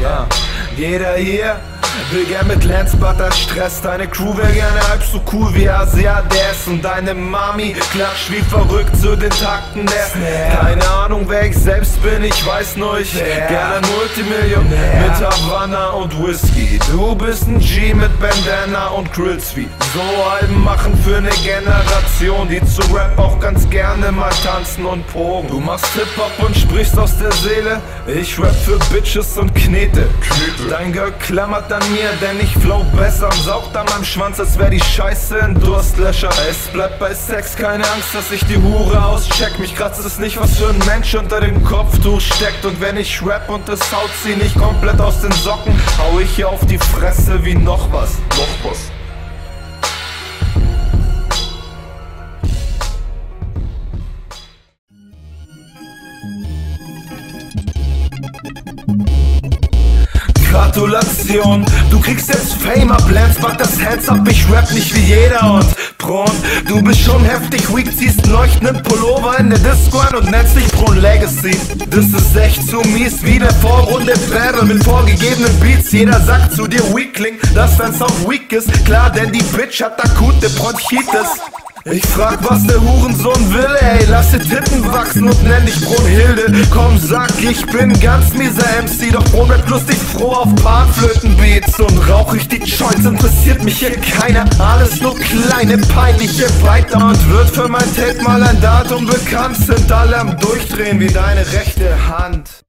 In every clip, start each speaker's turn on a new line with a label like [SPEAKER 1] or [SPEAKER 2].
[SPEAKER 1] Ja, jeder hier Will gern mit Lance Butter Stress, deine Crew wär gerne halb so cool wie Asia Des Und deine Mami klatscht wie verrückt zu den Takten der Keine Ahnung wer ich selbst bin, ich weiß nur ich Gerne ein Multimillionär mit Havanna und Whisky. Du bist ein G mit Bandana und Grillsweet So Alben machen für ne Generation, die zu Rap auch ganz gerne mal tanzen und pogen Du machst Hip-Hop und sprichst aus der Seele. Ich rap für Bitches und Knete Dein Girl klammert an mir, denn ich flow besser und saugt an meinem Schwanz, als wär die Scheiße ein Durstlöscher. Es bleibt bei Sex, keine Angst, dass ich die Hure auscheck. Mich kratzt es nicht, was für ein Mensch unter dem Kopftuch steckt. Und wenn ich rap und das haut sie nicht komplett aus den Socken, hau ich hier auf die Fresse wie noch was. Noch was. Gratulation, du kriegst jetzt Fame ab, Lance, mach das Hands up, ich rap nicht wie jeder und Pron, du bist schon heftig weak, ziehst leuchtenden Pullover in der Disco an und nennst dich Pron Legacy. Das ist echt zu mies, wie der Vorrunde Battle mit vorgegebenen Beats, jeder sagt zu dir Weakling, dass dein Sound weak ist, klar, denn die Bitch hat akute Bronchitis. Ich frag, was der Hurensohn will, ey, lass die Titten wachsen und nenn dich Brunhilde. Komm, sag, ich bin ganz mieser MC, doch Brun rappt lustig froh auf Panflötenbeats. Und rauch ich die Joints, interessiert mich hier keiner. Alles nur kleine, peinliche Weiter. Und wird für mein Tape mal ein Datum bekannt, sind alle am Durchdrehen wie deine rechte Hand.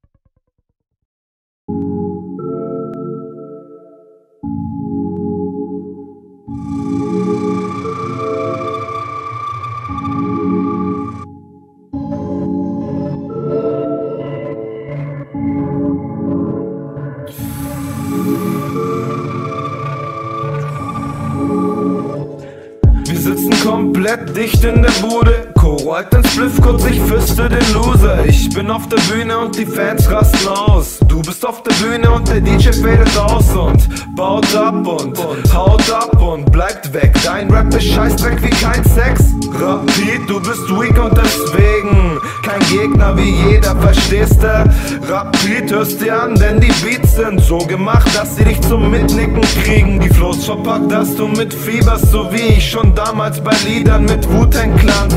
[SPEAKER 1] Komplett dicht in der Bude. Halt den Spliff kurz, ich füste den Loser. Ich bin auf der Bühne und die Fans rasten aus. Du bist auf der Bühne und der DJ fadet aus und baut ab und, haut ab und bleibt weg. Dein Rap ist Scheißdreck wie kein Sex. Rapid, du bist weak und deswegen kein Gegner wie jeder, verstehst du? Rapid hörst dir an, denn die Beats sind so gemacht, dass sie dich zum Mitnicken kriegen. Die Flows verpackt, dass du mit fieberst, so wie ich schon damals bei Liedern mit Wu-Tang Clan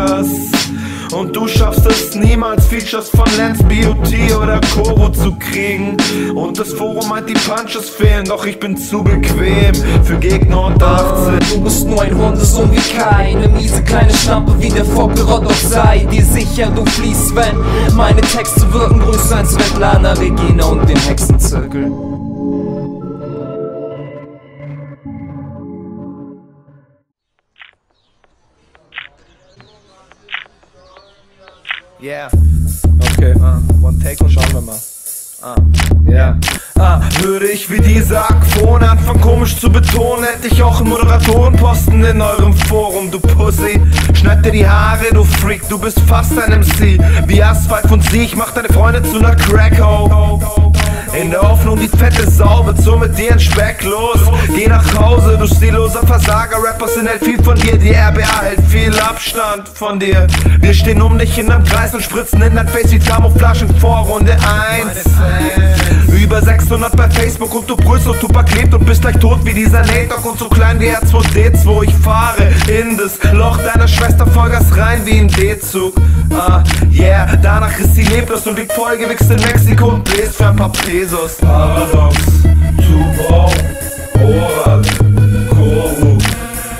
[SPEAKER 1] Features. Und du schaffst es niemals, Features von Lance B.O.T. oder Koro zu kriegen. Und das Forum meint, die Punches fehlen, doch ich bin zu bequem für Gegner unter 18.
[SPEAKER 2] Du bist nur ein Hundesohn wie keine miese kleine Schlampe wie der Vogelrott doch sei dir sicher, du fliehst, wenn meine Texte wirken größer als Svetlana, Regina und den Hexenzirkel.
[SPEAKER 1] Yeah. Okay, ah, one take und schauen wir mal. Ah, yeah. Ah, würde ich wie diese Akphone anfangen komisch zu betonen, hätte ich auch einen Moderatorenposten in eurem Forum, du Pussy. Schneid dir die Haare, du Freak, du bist fast ein MC. Wie Asphalt von Sie, ich mach deine Freunde zu ner Crackho. In der Hoffnung, die fette Sau wird so mit dir in Speck los. Geh nach Hause, du stilloser Versager. Rappers sind hält viel von dir, die RBA hält Abstand von dir. Wir stehen um dich in einem Kreis und spritzen in dein Face wie Camouflage in Vorrunde 1. Über 600 bei Facebook und du brüllst und Tupac lebt und bist gleich tot wie dieser Nate und so klein wie R2D2. Ich fahre in das Loch deiner Schwester, vollgas rein wie ein D-Zug. Ah, yeah, danach ist sie leblos und liegt vollgewichst in Mexiko und bläst für ein paar Pesos. Paradox, Tupac, Oral, Koro,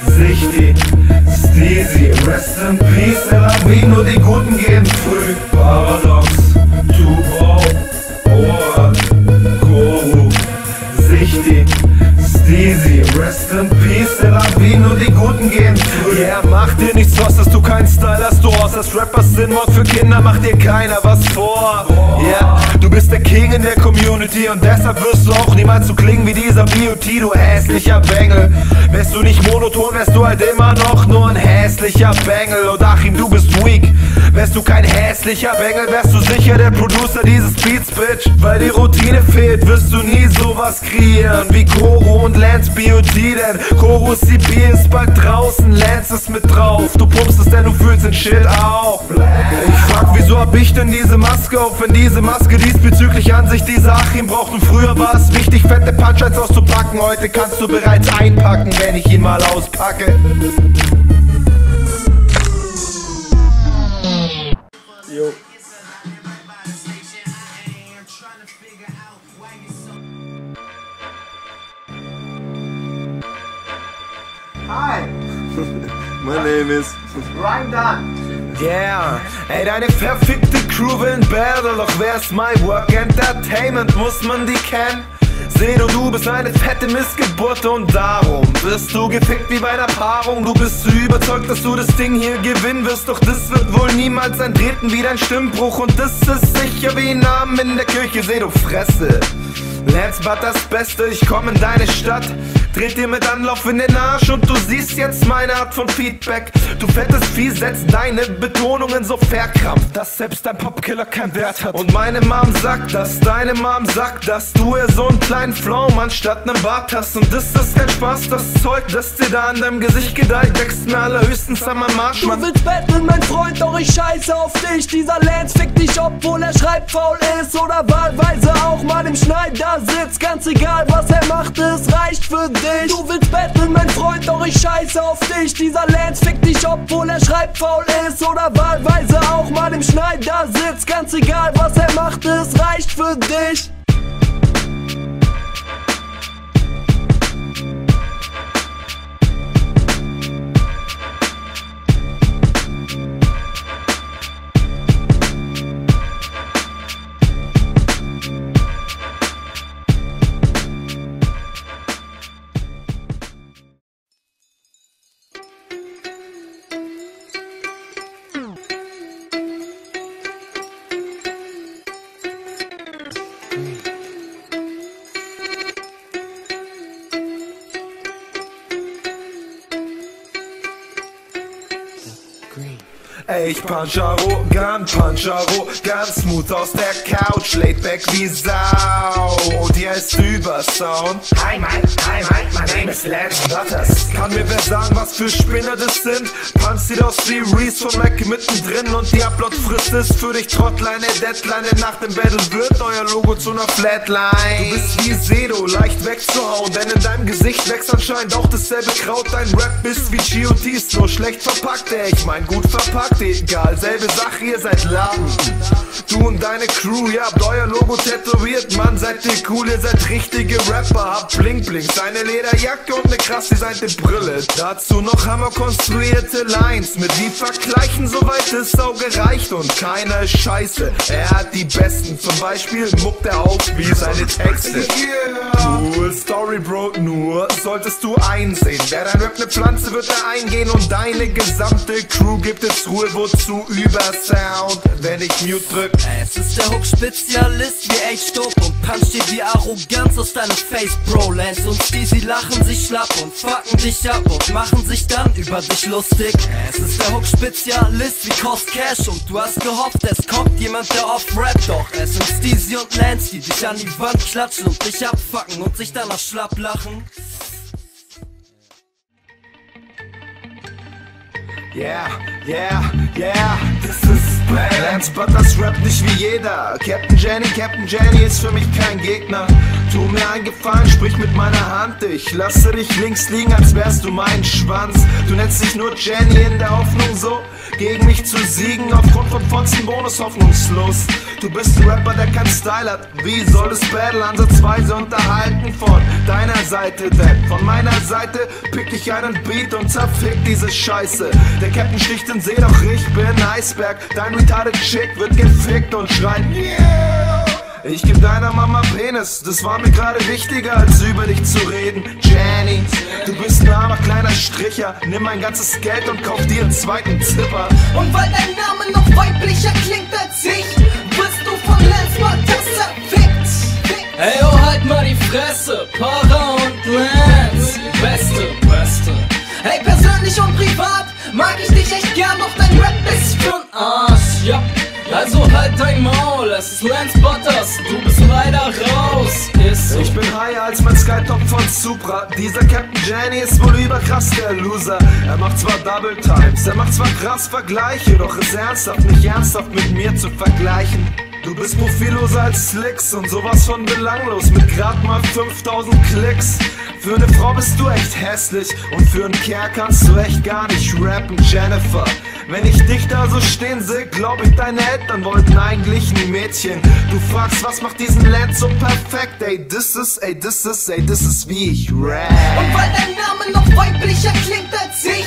[SPEAKER 1] Sichti, Steezy, Rest in Peace, El Amin, nur die Guten gehen früh. Paradox, Tupac, Oral, Koro, Sichti, Steezy, Rest in Peace, El Amin, nur die Guten gehen früh. Yeah, mach dir nichts was, dass du keinen Style hast, du aus, dass Rappers sind Mord für Kinder, macht dir keiner was vor. Yeah, du bist der King in der Community und deshalb wirst du auch niemals so klingen wie dieser B.O.T., du hässlicher Bengel. Wärst du nicht monoton, wärst du halt immer noch nur ein hässlicher Bengel. Und Achim, du bist weak. Wärst du kein hässlicher Bengel, wärst du sicher der Producer dieses Beats, Bitch. Weil die Routine fehlt, wirst du nie sowas kreieren wie Koro und Lance B.O.T. Denn Koro CP ist bald draußen, Lance ist mit drauf. Du pumpst es, denn du fühlst den Shit auch Ich frag, wieso hab ich denn diese Maske auf, wenn diese Maske diesbezüglich an sich diese Achim braucht Und früher war es wichtig, fette Punchlines auszupacken Heute kannst du bereits einpacken, wenn ich ihn mal auspacke
[SPEAKER 2] Jo.
[SPEAKER 1] Hi,
[SPEAKER 2] My name is.
[SPEAKER 1] Rhyme done. Yeah, ey, deine verfickte Crew will ein Battle, doch wer ist my Work Entertainment? Muss man die kennen? Seh du, du bist eine fette Missgeburt und darum wirst du gefickt wie bei einer Paarung. Du bist überzeugt, dass du das Ding hier gewinnen wirst, doch das wird wohl niemals eintreten wie dein Stimmbruch und das ist sicher wie ein Namen in der Kirche. Seh du Fresse. Lance Bud das Beste, ich komm in deine Stadt. Dreht dir mit Anlauf in den Arsch und du siehst jetzt meine Art von Feedback. Du fettes Vieh setzt deine Betonungen so verkrampft, dass selbst dein Popkiller keinen Wert hat. Und meine Mom sagt, dass deine Mom sagt, dass du eher so einen kleinen Flaum anstatt nem Bart hast. Und das ist kein Spaß, das Zeug, das dir da an deinem Gesicht gedeiht, wächst mir allerhöchstens an meinem Arsch,
[SPEAKER 3] Du willst battlen, mein Freund, doch ich scheiße auf dich. Dieser Lance fickt dich, obwohl er schreibfaul ist oder wahlweise auch mal im Schneider sitzt. Ganz egal, was er macht, es reicht für dich. Du willst battlen, mein Freund, doch ich scheiße auf dich. Dieser Lance fickt dich, obwohl er schreibfaul ist oder wahlweise auch mal im Schneider sitzt. Ganz egal, was er macht, es reicht für dich.
[SPEAKER 1] Ich punch arrogant, punch arrogant, smooth aus der Couch, laid back wie Sau. Heißt Übersound. Hi, Mike, hi, Mike, my name is Lance Butters. Kann mir wer sagen, was für Spinner das sind? Punch sieht aus wie Reese von Mac mittendrin und die Upload-Frist ist für dich Trottel eine Deadline. Denn nach dem Battle wird euer Logo zu einer Flatline. Du bist wie Sedo, leicht wegzuhauen, denn in deinem Gesicht wächst anscheinend auch dasselbe Kraut. Dein Rap ist wie GOTs, nur schlecht verpackt, ey. Ich mein gut verpackt, egal, selbe Sache, ihr seid lahm. Du und deine Crew, ihr habt euer Logo tätowiert, Mann, seid ihr cool, ihr seid richtige Rapper, habt Bling Bling, seine Lederjacke und ne krass designte Brille. Dazu noch hammerkonstruierte Lines, mit die vergleichen, soweit das Auge reicht und keiner ist scheiße. Er hat die besten, zum Beispiel muckt er auf wie seine Texte. Cool Story, Bro, nur solltest du einsehen. Wer dein Rap ne Pflanze wird er eingehen und deine gesamte Crew gibt es Ruhe, wozu über Sound, wenn ich Mute drück.
[SPEAKER 3] Es ist der Hook-Spezialist wie echt dope und puncht dir die Arroganz aus deinem Face, Bro. Lance und Steezy lachen sich schlapp und fucken dich ab und machen sich dann über dich lustig. Es ist der Hook-Spezialist wie Cost Cash und du hast gehofft, es kommt jemand, der off rap doch es sind Steezy und Lance, die dich an die Wand klatschen und dich abfucken und sich danach schlapp lachen.
[SPEAKER 1] Yeah, yeah, yeah, das ist Lance Butters Rap nicht wie jeder. Captain Jenny, Captain Jenny ist für mich kein Gegner. Tu mir einen Gefallen, sprich mit meiner Hand. Ich lasse dich links liegen, als wärst du mein Schwanz. Du nennst dich nur Jenny in der Hoffnung so, gegen mich zu siegen. Aufgrund von Fonzen Bonus hoffnungslos. Du bist ein Rapper, der keinen Style hat. Wie soll das Battle ansatzweise unterhalten von deiner Seite? Denn von meiner Seite pick ich einen Beat und zerfick diese Scheiße. Der Captain sticht in See, doch ich bin Eisberg. Dein retarded Chick wird gefickt und schreit Yeah! Ich geb deiner Mama Penis, das war mir gerade wichtiger, als über dich zu reden. Jenny, du bist ein armer kleiner Stricher. Nimm mein ganzes Geld und kauf dir einen zweiten Zipper.
[SPEAKER 4] Und weil dein Name noch weiblicher klingt als ich, wirst du von Lance Butters zerfickt.
[SPEAKER 3] Ey, oh, halt mal die Fresse, Para und Lance, beste, beste.
[SPEAKER 4] Hey, persönlich und privat mag ich dich echt gern, doch dein Rap ist für'n
[SPEAKER 3] Arsch, ja. Also halt dein Maul, es ist Lance Butters, du bist leider raus. Ist so.
[SPEAKER 1] Ich bin high als mein Skytop von Supra. Dieser Captain Jenny ist wohl überkrass der Loser. Er macht zwar Double Times, er macht zwar krass Vergleiche, doch ist ernsthaft nicht ernsthaft mit mir zu vergleichen. Du bist profilloser als Slicks und sowas von belanglos mit grad mal 5000 Klicks. Für eine Frau bist du echt hässlich und für einen Kerl kannst du echt gar nicht rappen, Jennifer. Wenn ich dich da so stehen sehe, glaub ich, deine Eltern wollten eigentlich ein Mädchen. Du fragst, was macht diesen Land so perfekt? Ey, this is, ey, this is, ey, this is wie ich rap.
[SPEAKER 4] Und weil dein Name noch weiblicher klingt als ich,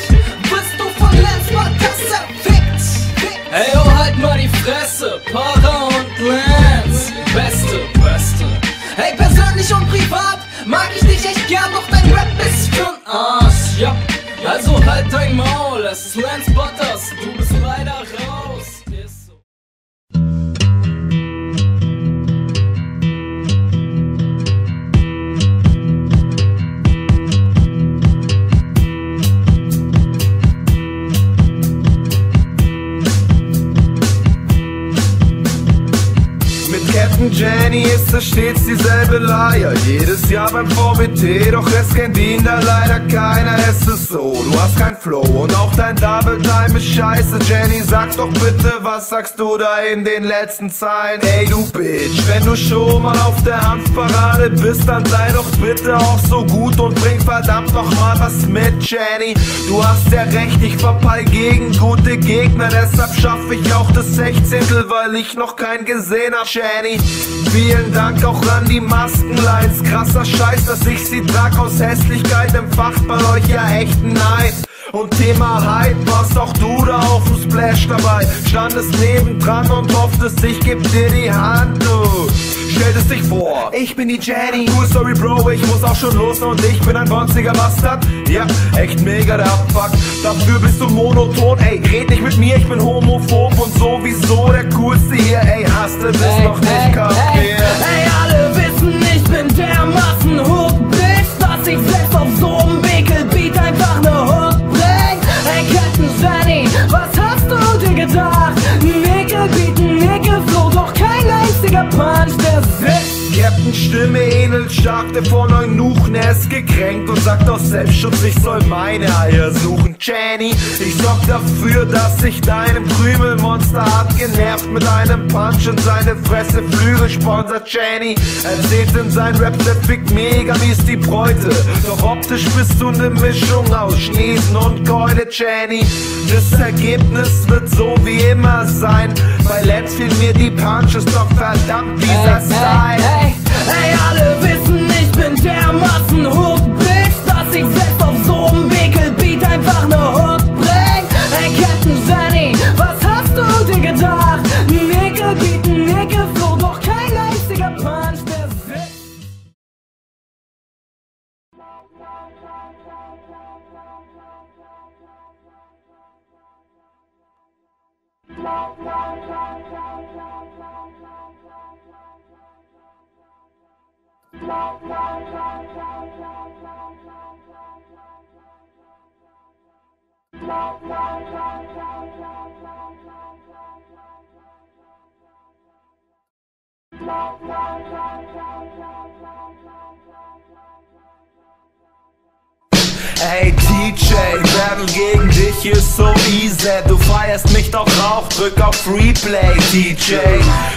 [SPEAKER 1] Captain Jenny ist es stets dieselbe Leier. Jedes Jahr beim VBT, doch es kennt ihn da leider keiner. Es ist so, du hast kein Flow und auch dein Double Time ist scheiße. Jenny, sag doch bitte, was sagst du da in den letzten Zeilen? Ey, du Bitch, wenn du schon mal auf der Hanfparade bist, dann sei doch bitte auch so gut und bring verdammt noch mal was mit, Jenny. Du hast ja recht, ich verpeil gegen gute Gegner, deshalb schaffe ich auch das Sechzehntel, weil ich noch kein gesehen hab, Jenny. Vielen Dank auch an die Maskenlights. Krasser Scheiß, dass ich sie trag aus Hässlichkeit, empfacht bei euch ja echten Neid. Und Thema Hype, warst auch du da auf dem Splash dabei. Standest nebendran und hofftest, ich geb dir die Hand, du. Stelltest dich vor, ich bin die Jenny. Cool Story, Bro, ich muss auch schon los und ich bin ein bonziger Bastard. Ja, echt mega der Abfuck. Dafür bist du monoton, ey, red nicht mit mir, ich bin homophob und ey, hast du das noch nicht kapiert?
[SPEAKER 3] Ey, alle wissen, ich bin dermaßen hochbitch, dass ich selbst auf so einem Wickelbeat einfach ne Hook bring. Ey, Captain Jenny, was hast du dir gedacht? Nickelbeat, Nickelflow, doch kein einziger Punch, der sitzt.
[SPEAKER 1] Captain Stimme ähnelt stark der von Eunuchen, sagt aus Selbstschutz, ich soll meine Eier suchen. Jenny, ich sorg dafür, dass sich deinem Krümelmonster hart genervt mit einem Punch in seine Fresse Flügel sponsert Jenny. Erzählt in sein Rap, der fickt mega mies die Bräute. Doch optisch bist du ne Mischung aus Schniesen und Keule, Jenny. Das Ergebnis wird so wie immer sein. Bei Let's fehlen mir die Punches, doch verdammt dieser Style.
[SPEAKER 3] Ey, ey, alle wissen, ich bin dermaßen hochbitch, Hey teacher Ey
[SPEAKER 1] Battle gegen dich ist so easy. Du feierst mich doch auch, drück auf Replay DJ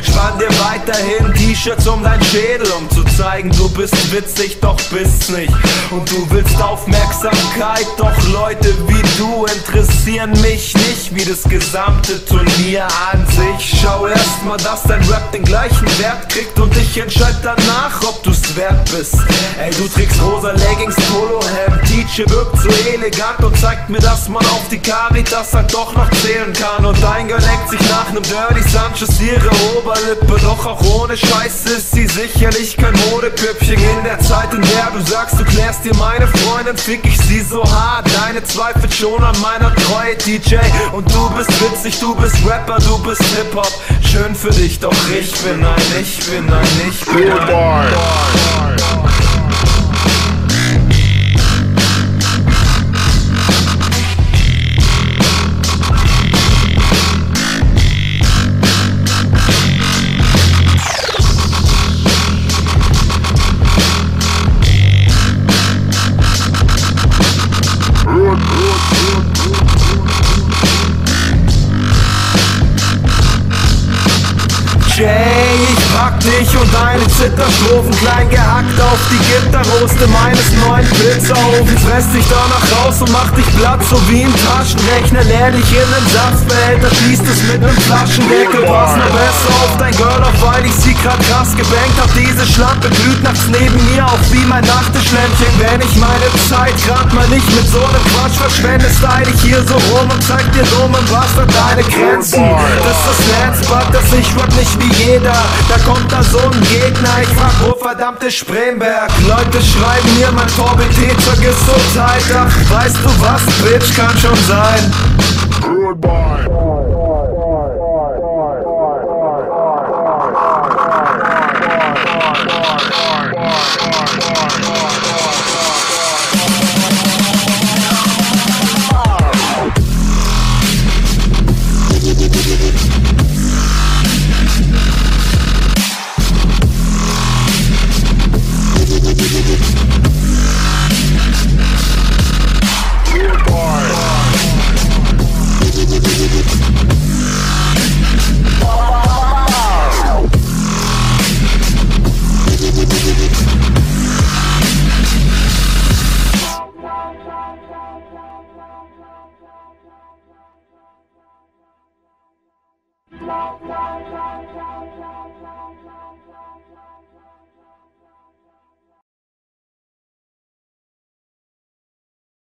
[SPEAKER 1] Spann dir weiterhin T-Shirts um dein Schädel Um zu zeigen, du bist witzig, doch bist nicht. Und du willst Aufmerksamkeit, doch Leute wie du interessieren mich nicht Wie das gesamte Turnier an sich. Schau erstmal, dass dein Rap den gleichen Wert kriegt Und ich entscheid danach, ob du's wert bist. Ey, du trägst rosa Leggings, Polohemd DJ wirkt so elegant und zeigt mir, dass man auf die Caritas halt doch noch zählen kann. Und dein Girl leckt sich nach nem Dirty Sanchez ihre Oberlippe. Doch auch ohne Scheiß ist sie sicherlich kein Modepüppchen In der Zeit, in der du sagst, du klärst dir meine Freundin, fick ich sie so hart Deine zweifelt schon an meiner Treue, DJ Und du bist witzig, du bist Rapper, du bist Hip-Hop. Schön für dich, doch ich bin ein, ich bin ein, ich bin ein Zitterstrophen, klein gehackt die Gitterroste meines neuen Pizzaofens. Fress dich danach raus und mach dich platt, so wie im Taschenrechner. Leer dich in den Satzbehälter, schließt es mit nem Flaschendeckel. Pass nur besser auf dein Girl auf, weil ich sie grad krass gebankt hab. Diese Schlampe glüht nachts neben mir auf wie mein Nachttischlämpchen. Wenn ich meine Zeit grad mal nicht mit so nem Quatsch verschwende, style ich hier so rum und zeig dir dummen Bastard deine Grenzen. Das ist das Landspot, das ich rap nicht wie jeder. Da kommt da so ein Gegner, ich frag, wo verdammte Spremberg. Leute schreiben mir, mein Vorbild zur Gesundheit. Ach, weißt du was, Bitch, kann schon sein.
[SPEAKER 5] Wow,